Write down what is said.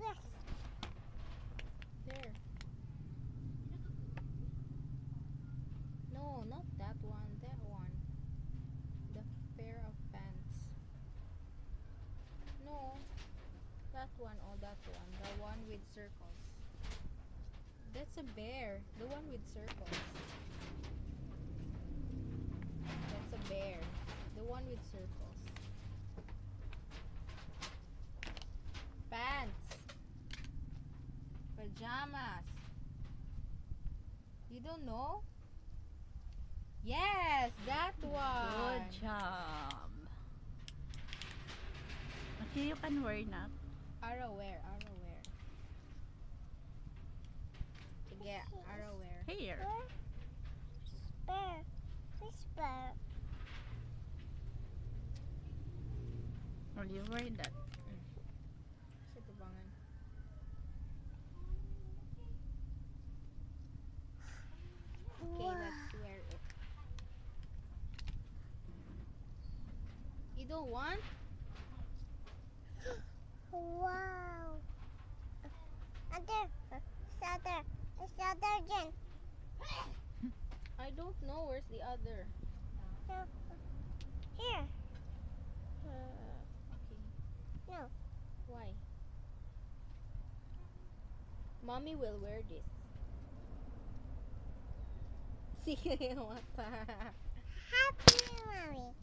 Yes. There. No, not that one. That one. The pair of pants. No. That one or that one. The one with circles. That's a bear. The one with circles. That's a bear. The one with circles. Pants. Pajamas. You don't know? Yes, that one. Good job. Okay, you can wear that. Arrowwear, arrowwear. Sige, arrowwear. Here. Bear. This bear. Wear that? Sa tubangan. Okay, Wow. let's wear it. You don't want? Wow. Other. It's other. It's other again. I don't know where's the other. No. Here. Uh, Okay. No. Why? Mommy will wear this. See, you what? Happy mommy.